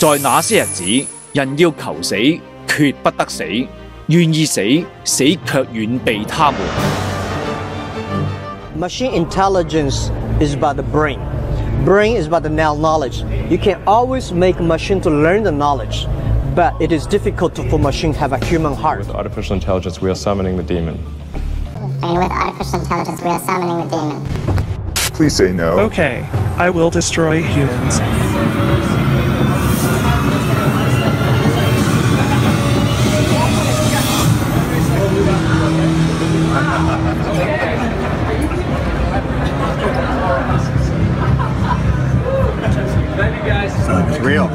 在那些日子，人要求死，决不得死；愿意死，死却远避他们。 Machine intelligence is about the brain. Brain is about the now knowledge. You can always make a machine to learn the knowledge, but it is difficult to, for machine have a human heart. With artificial intelligence, we are summoning the demon. And with artificial intelligence, we are summoning the demon. Please say no. Okay, I will destroy humans. It's real.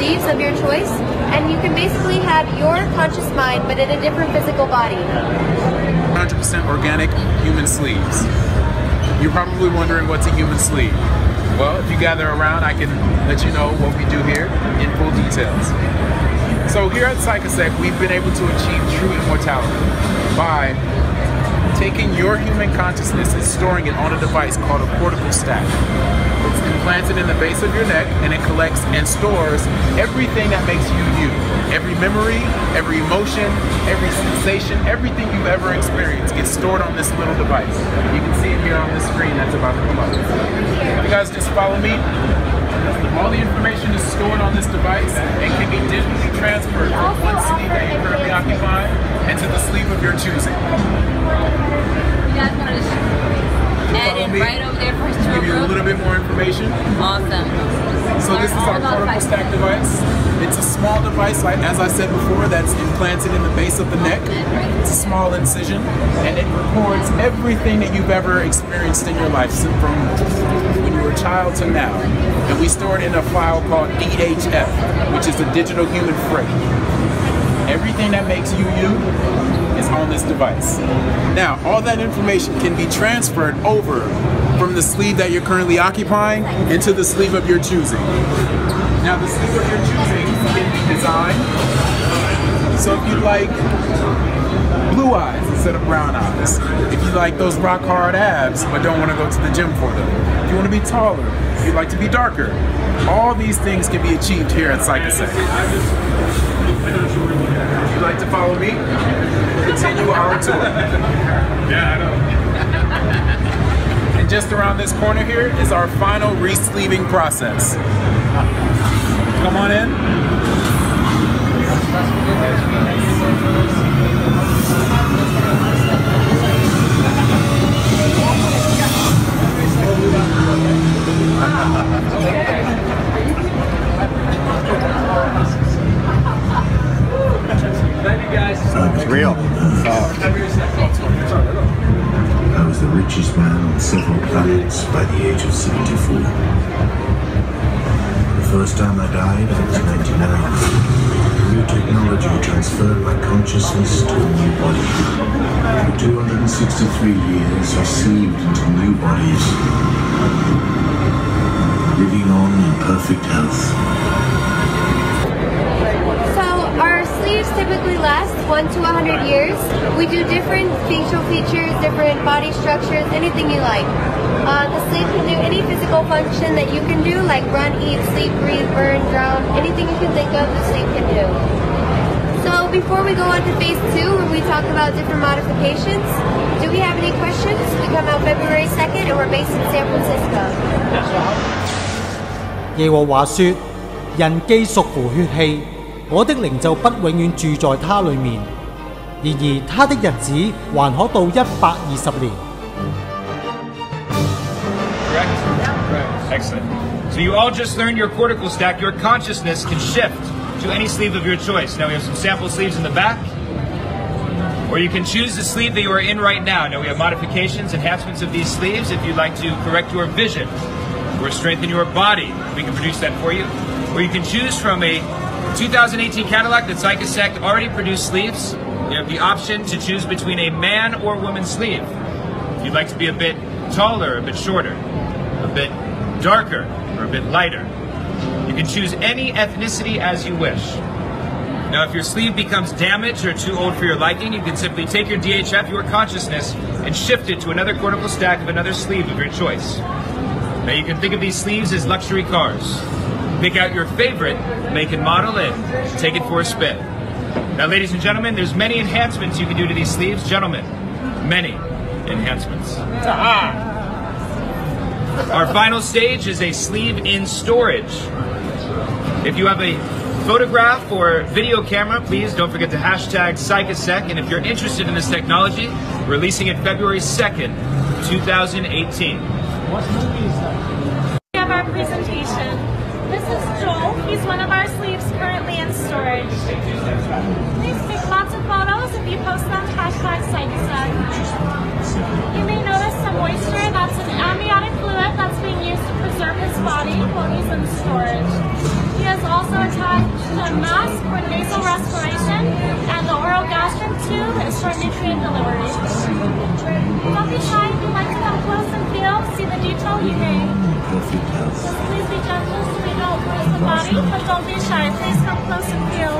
Sleeves of your choice, and you can basically have your conscious mind but in a different physical body. 100% organic human sleeves. You're probably wondering what's a human sleeve. Well, if you gather around, I can let you know what we do here in full details. So here at Psychasec, we've been able to achieve true immortality by taking your human consciousness and storing it on a device called a cortical stack. It's implanted in the base of your neck and it collects and stores everything that makes you you. Every memory, every emotion, every sensation, everything you've ever experienced gets stored on this little device. You can see it here on the screen that's about to come up. You guys just follow me, all the information is stored on this device and can be digitally transferred from one city that you're currently occupying into the sleeve of your choosing. You guys want to add me. right over there for Give you a little bit more information. Awesome. So this is our cortical stack device. It's a small device, like as I said before, that's implanted in the base of the neck. It's a small incision, and it records everything that you've ever experienced in your life, so from when you were a child to now. And we store it in a file called DHF, which is a digital human frame. Everything that makes you you is on this device. Now, all that information can be transferred over from the sleeve that you're currently occupying into the sleeve of your choosing. Now, the sleeve of your choosing can be designed. So if you like blue eyes instead of brown eyes, if you like those rock hard abs but don't want to go to the gym for them, if you want to be taller, if you like to be darker, all these things can be achieved here at Psychasec. If you'd like to follow me, continue our tour. Yeah, I know. And just around this corner here is our final re-sleeving process. Come on in. It's real. I was the richest man on several planets by the age of 74. The first time I died, I was 99. New technology transferred my consciousness to a new body. For 263 years, I sleeved into new bodies, living on in perfect health. So our sleeves typically last one to 100 years. We do different facial features, different body structures, anything you like. Uh, the sleeve can do any physical function that you can do, like run, eat, sleep, breathe, burn, drown, anything you can think of, the sleeve can do. So before we go on to phase two, where we talk about different modifications, do we have any questions? We come out February 2nd, and we're based in San Francisco. 耶和华说：人既属乎血气， 我的灵就不永远住在他里面。然而他的日子还可到一百二十年。 Correct? Correct. Excellent. So you all just learned your cortical stack. Your consciousness can shift to any sleeve of your choice. Now we have some sample sleeves in the back. Or you can choose the sleeve that you are in right now. Now we have modifications, enhancements of these sleeves if you'd like to correct your vision or strengthen your body. We can produce that for you. Or you can choose from a 2018 Cadillac that Psychosect already produced sleeves. You have the option to choose between a man or woman sleeve. If you'd like to be a bit taller, a bit shorter, a bit darker, or a bit lighter, you can choose any ethnicity as you wish. Now, if your sleeve becomes damaged or too old for your liking, you can simply take your DHF, your consciousness, and shift it to another cortical stack of another sleeve of your choice. Now, you can think of these sleeves as luxury cars. Pick out your favorite make and model and take it for a spin. Now, ladies and gentlemen, there's many enhancements you can do to these sleeves. Gentlemen, many enhancements. Our final stage is a sleeve in storage. If you have a photograph or video camera, please don't forget to hashtag Psychasec. And if you're interested in this technology, releasing it February 2nd, 2018. What movie is that? We have our presentation. This is Joel. He's one of our sleeves currently in storage. Please take lots of photos if you post them, hashtag Psychasec. You may notice some moisture. That's an amniotic fluid that's being used to preserve his body while he's in storage. Has also attached a mask for nasal respiration, and the oral gastric tube is for nutrient delivery. Don't be shy if you'd like to come close and feel, see the detail you may. Just please be gentle so we don't bruise the body, but don't be shy. Please come close and feel.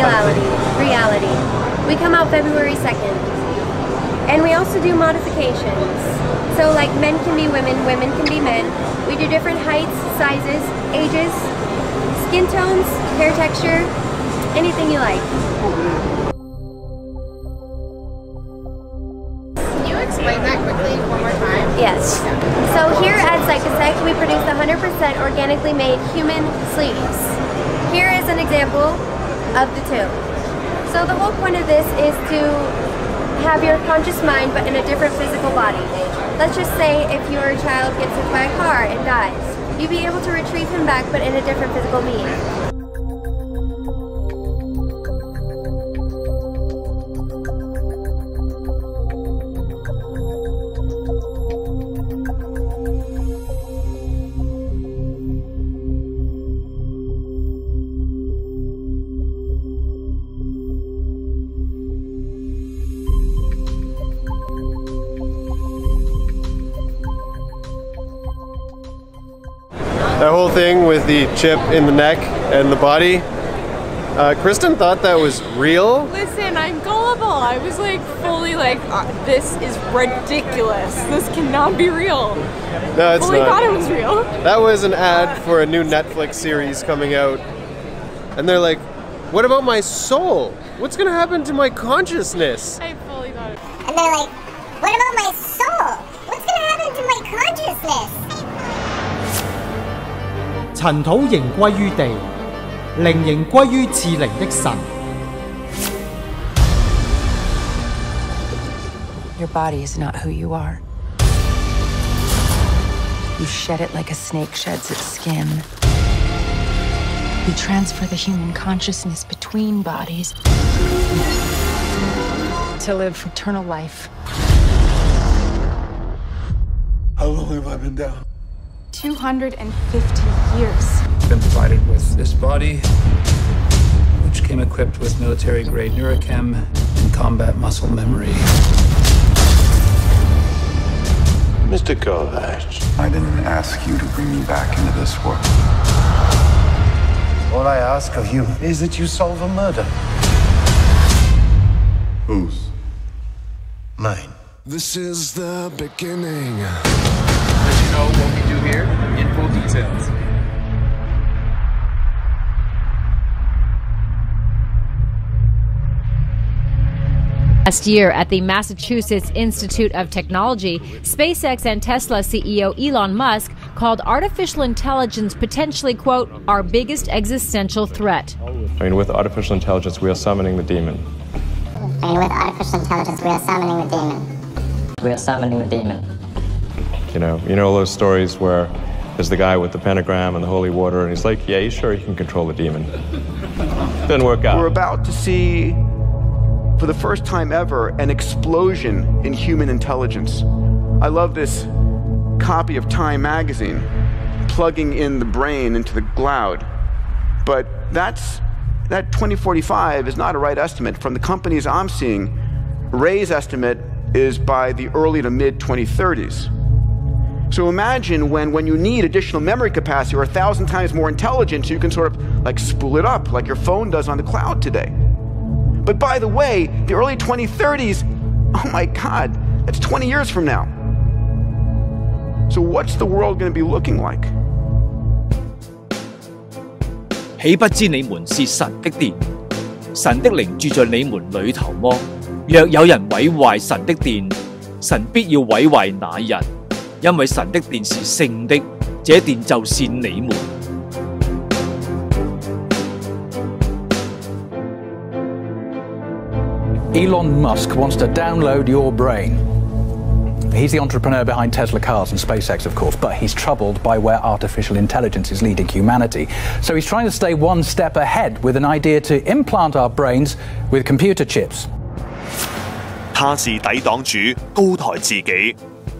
Reality. Reality. We come out February 2nd. And we also do modifications. So like men can be women, women can be men. We do different heights, sizes, ages, skin tones, hair texture, anything you like. Can you explain that quickly one more time? Yes. So here at Psychasec, we produce 100% organically made human sleeves. Here is an example of the two. So the whole point of this is to have your conscious mind but in a different physical body. Let's just say if your child gets hit by a car and dies, you'd be able to retrieve him back but in a different physical being. With the chip in the neck and the body. Uh, Kristen thought that was real. Listen, I'm gullible. I was like fully like, uh, this is ridiculous. This cannot be real. No, it's fully not. thought it was real. That was an ad for a new Netflix series coming out. And they're like, what about my soul? What's gonna happen to my consciousness? I fully thought it. And they're like, what about my soul? What's gonna happen to my consciousness? 尘土仍归于地，灵仍归于赐灵的神。 Your body is not who you are. You shed it like a snake sheds its skin. You transfer the human consciousness between bodies to live eternal life. How long have I been down? 250 years. Been provided with this body, which came equipped with military grade neurochem and combat muscle memory. Mr. Kovacs, I didn't ask you to bring me back into this world. All I ask of you is that you solve a murder. Whose? Mine. This is the beginning. Let you know what we do here in full details. Last year at the Massachusetts Institute of Technology, SpaceX and Tesla CEO Elon Musk called artificial intelligence potentially, quote, our biggest existential threat. I mean, with artificial intelligence, we are summoning the demon. I mean, with artificial intelligence, we are summoning the demon. We are summoning the demon. You know, you know all those stories where there's the guy with the pentagram and the holy water, and he's like, yeah, he's sure he can control the demon. Didn't work out. We're about to see, for the first time ever, an explosion in human intelligence. I love this copy of Time magazine plugging in the brain into the cloud. But that's that 2045 is not a right estimate. From the companies I'm seeing, Ray's estimate is by the early to mid 2030s. So imagine when, when you need additional memory capacity or a thousand times more intelligence, you can sort of like spool it up like your phone does on the cloud today. But by the way, the early 2030s, oh my God, that's 20 years from now. So what's the world going to be looking like? 岂不知你们是神的殿，神的灵住在你们里头么？若有人毁坏神的殿，神必要毁坏那人， 因为神的殿是圣的，这殿就是你们。Elon Musk wants to download your brain. He's the entrepreneur behind Tesla cars and SpaceX, of course, but he's troubled by where artificial intelligence is leading humanity. So he's trying to stay one step ahead with an idea to implant our brains with computer chips. 他是抵挡主，高抬自己，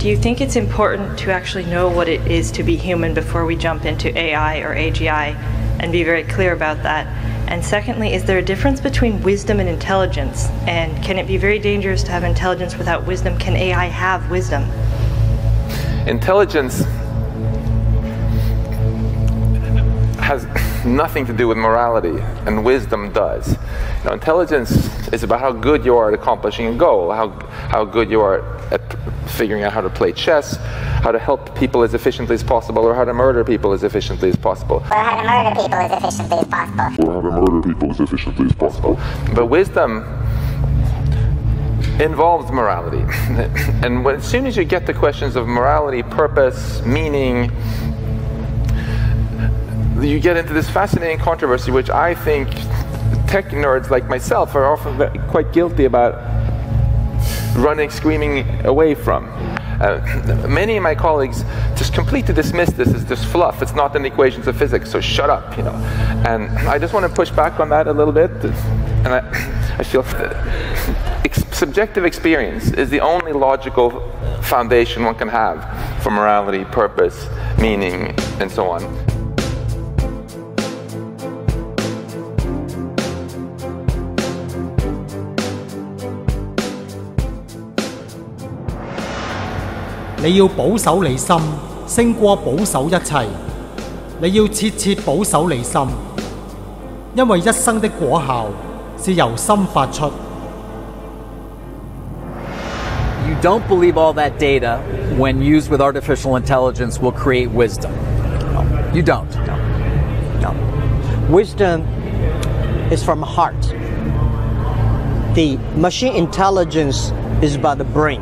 Do you think it's important to actually know what it is to be human before we jump into AI or AGI and be very clear about that? And secondly, is there a difference between wisdom and intelligence? And can it be very dangerous to have intelligence without wisdom? Can AI have wisdom? Intelligence has nothing to do with morality, and wisdom does. Know, intelligence is about how good you are at accomplishing a goal, how, how good you are at figuring out how to play chess, how to help people as efficiently as possible, or how to murder people as efficiently as possible. Or how to murder people as efficiently as possible. Or how to murder people as efficiently as possible. But wisdom involves morality. and when, as soon as you get to questions of morality, purpose, meaning, you get into this fascinating controversy, which I think tech nerds like myself are often quite guilty about running screaming away from. Uh, many of my colleagues just completely dismiss this as just fluff. It's not in the equations of physics, so shut up, you know. And I just want to push back on that a little bit. And I, I feel ex subjective experience is the only logical foundation one can have for morality, purpose, meaning, and so on. 你要保守你心，胜过保守一切。你要切切保守你心，因为一生的果效是由心发出。 You don't believe all that data, when used with artificial intelligence, will create wisdom. No, you don't. No. no. Wisdom is from heart. The machine intelligence is about the brain.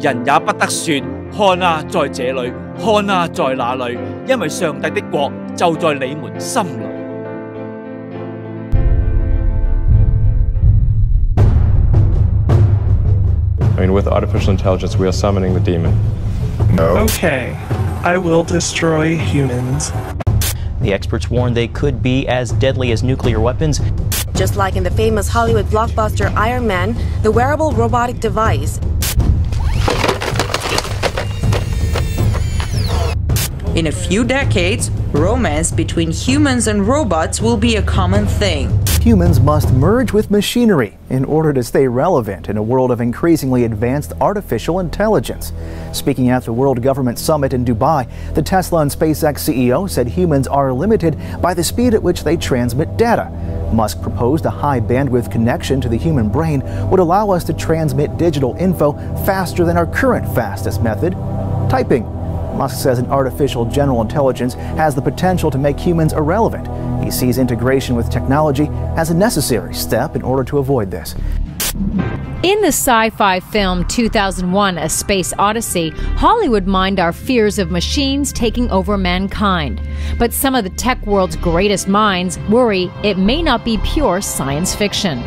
人也不得说看啊，在这里，看啊，在那里，因为上帝的国就在你们心里。 I mean, with artificial intelligence, we are summoning the demon. No. Okay, I will destroy humans. The experts warn they could be as deadly as nuclear weapons. Just like in the famous Hollywood blockbuster Iron Man, the wearable robotic device In a few decades, romance between humans and robots will be a common thing. Humans must merge with machinery in order to stay relevant in a world of increasingly advanced artificial intelligence. Speaking at the World Government Summit in Dubai, the Tesla and SpaceX CEO said humans are limited by the speed at which they transmit data. Musk proposed a high bandwidth connection to the human brain would allow us to transmit digital info faster than our current fastest method, typing. Musk says an artificial general intelligence has the potential to make humans irrelevant. He sees integration with technology as a necessary step in order to avoid this. In the sci fi film 2001 A Space Odyssey, Hollywood mined our fears of machines taking over mankind. But some of the tech world's greatest minds worry it may not be pure science fiction.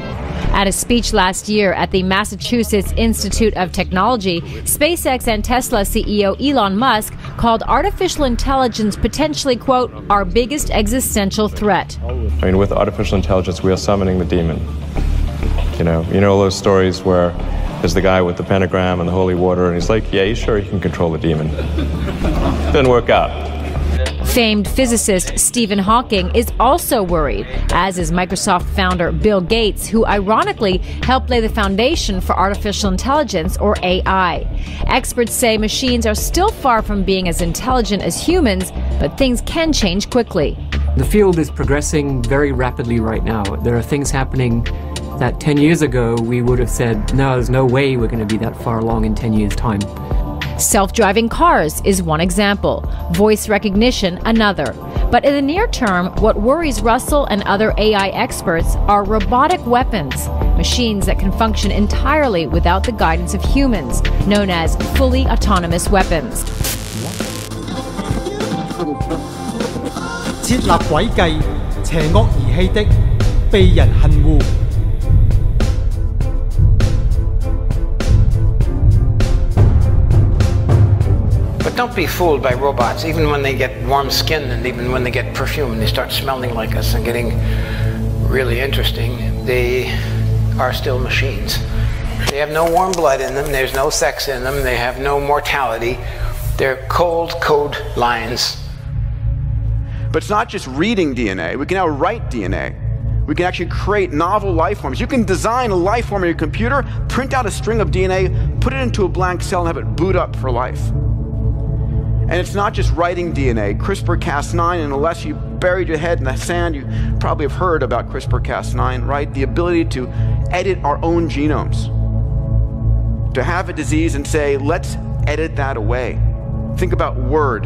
At a speech last year at the Massachusetts Institute of Technology, SpaceX and Tesla CEO Elon Musk called artificial intelligence potentially, quote, our biggest existential threat. I mean, with artificial intelligence, we are summoning the demon. You know, you know those stories where there's the guy with the pentagram and the holy water, and he's like, yeah, he's sure he can control the demon. Didn't work out. Famed physicist Stephen Hawking is also worried, as is Microsoft founder Bill Gates, who ironically helped lay the foundation for artificial intelligence, or AI. Experts say machines are still far from being as intelligent as humans, but things can change quickly. The field is progressing very rapidly right now. There are things happening that 10 years ago we would have said, no, there's no way we're going to be that far along in 10 years' time. Self driving cars is one example, voice recognition another. But in the near term, what worries Russell and other AI experts are robotic weapons, machines that can function entirely without the guidance of humans, known as fully autonomous weapons. 设立诡计、邪恶儿戏的，被人恨恶。 Don't be fooled by robots. Even when they get warm skin and even when they get perfume and they start smelling like us and getting really interesting, they are still machines. They have no warm blood in them, there's no sex in them, they have no mortality. They're cold code lines. But it's not just reading DNA, we can now write DNA. We can actually create novel life forms. You can design a life form on your computer, print out a string of DNA, put it into a blank cell, and have it boot up for life. And it's not just writing DNA. CRISPR Cas9, and unless you buried your head in the sand, you probably have heard about CRISPR Cas9, right? The ability to edit our own genomes. To have a disease and say, let's edit that away. Think about Word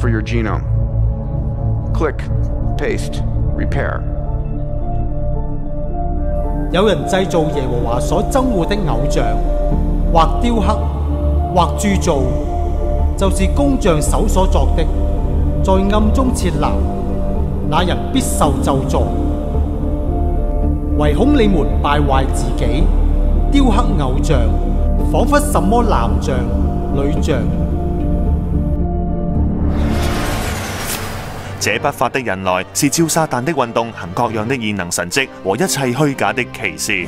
for your genome. Click, paste, repair. 有人制造耶和华所憎恶的偶像，或雕刻，或铸造。 就是工匠手所作的，在暗中設立，那人必受咒詛。唯恐你們敗壞自己，雕刻偶像，彷彿什麼男像、女像。這不法的人來是照撒旦的運動行各樣的異能神迹和一切虛假的奇事，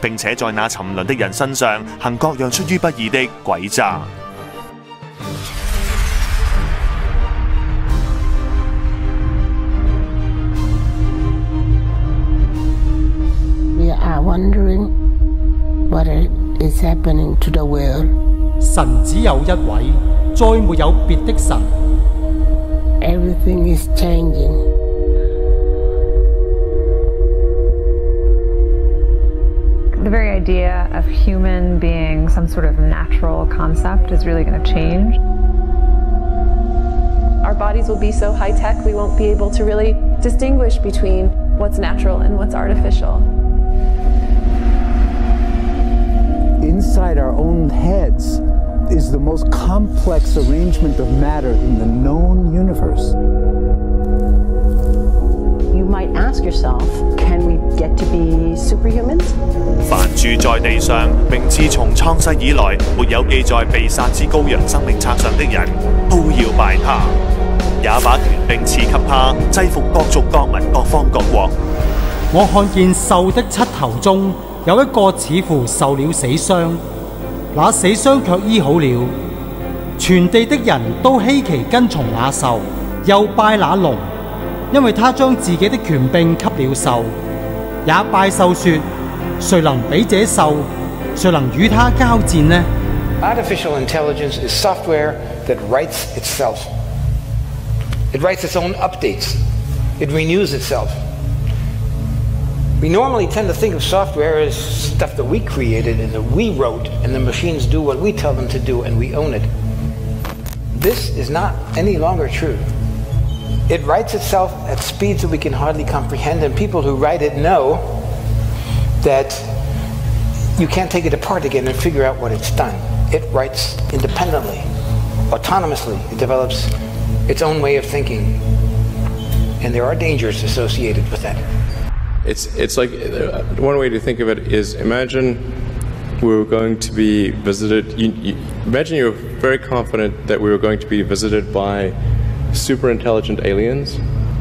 並且在那沉淪的人身上行各樣出於不义的詭詐。happening to the world. 神只有一位，再没有别的神。Everything is changing. The very idea of human being some sort of natural concept is really going to change. Our bodies will be so high tech, we won't be able to really distinguish between what's natural and what's artificial. Inside our own heads is the most complex arrangement of matter in the known universe. You might ask yourself, can we get to be superhumans? 凡住在地上，名字從創世以來沒有記在被殺之羔羊生命冊上的人，都要拜他。也把權柄賜給他，制服各族各民各方各國。我看見獸的七頭中有一個似乎受了死傷，那死傷卻醫好了。全地的人都稀奇跟從那獸，又拜那龍，因為他將自己的權柄給了獸，也拜獸說：誰能比這獸？誰能與他交戰呢？Artificial intelligence is software that writes itself. It writes its own updates. It renews itself. We normally tend to think of software as stuff that we created and that we wrote, and the machines do what we tell them to do, and we own it. This is not any longer true. It writes itself at speeds that we can hardly comprehend, and people who write it know that you can't take it apart again and figure out what it's done. It writes independently, autonomously. It develops its own way of thinking, and there are dangers associated with that. It's it's like uh, one way to think of it is imagine we were going to be visited. You, you, imagine you're very confident that we were going to be visited by super intelligent aliens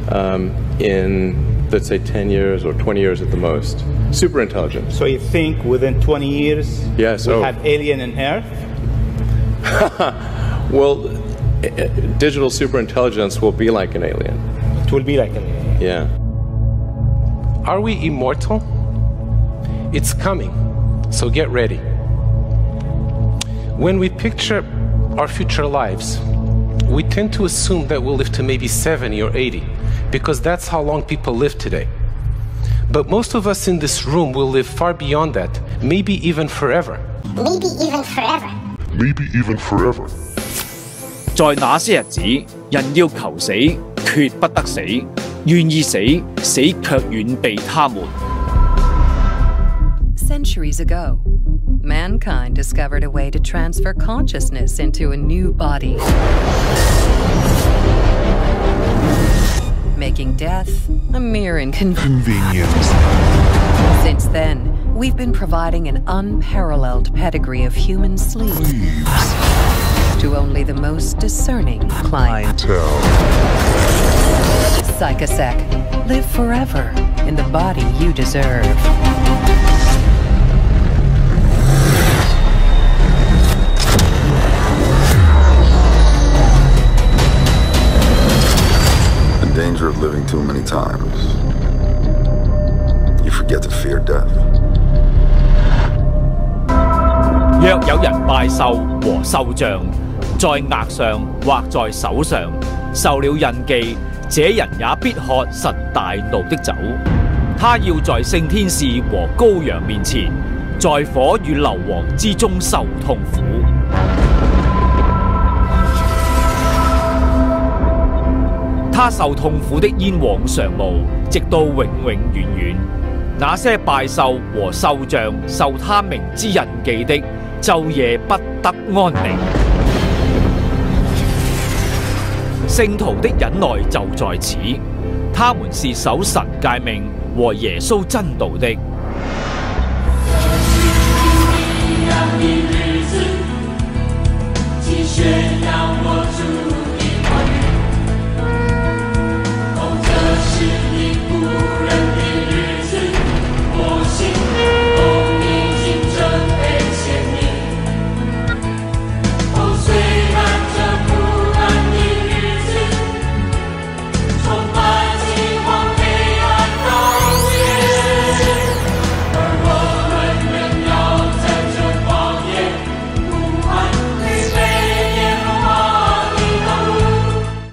um, in let's say 10 years or 20 years at the most. Super intelligent. So you think within 20 years Yes, we'll oh. have alien in Earth? Well, uh, uh, digital super intelligence will be like an alien. It will be like an alien. Yeah. Are we immortal? It's coming, so get ready. When we picture our future lives, we tend to assume that we'll live to maybe 70 or 80, because that's how long people live today. But most of us in this room will live far beyond that, maybe even forever. Maybe even forever. Maybe even forever. 在那些日子，人要求死，决不得死； 愿意死，死却远避他们。 Centuries ago, mankind discovered a way to transfer consciousness into a new body, making death a mere inconvenience. Since then, we've been providing an unparalleled pedigree of human sleeves to only the most discerning clientele. Psychasec. Live forever in the body you deserve. The danger of living too many times. You forget to fear death. 若有人拜壽和獸像，在額上或在手上受了印記。這人也必喝神大怒的酒。他要在聖天使和羔羊面前，在火與硫磺之中受痛苦。他受痛苦的煙往常無，直到永永遠遠。那些拜獸和獸像受他名之印记的，昼夜不得安寧。圣徒的忍耐就在此，他们是守神诫命和耶稣真道的。